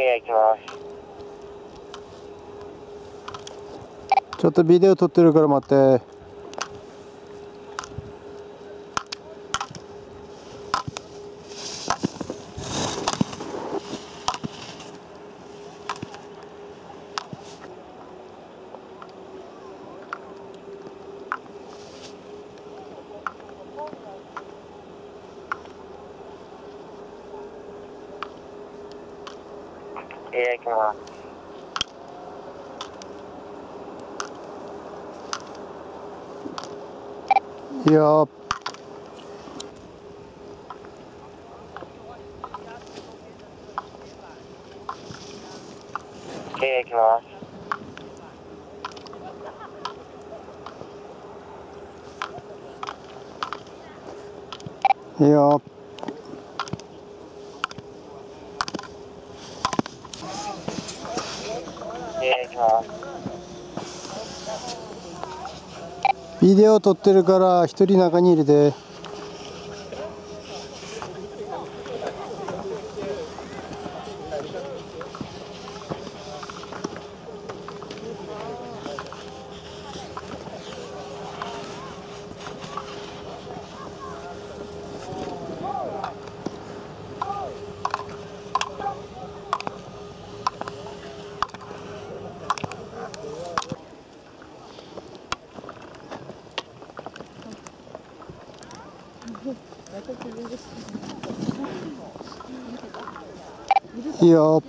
行きます。ちょっとビデオ撮ってるから待って。いや行きます。いいよいや行きます。いいよいや行きますビデオ撮ってるから一人中に入れて。いいよ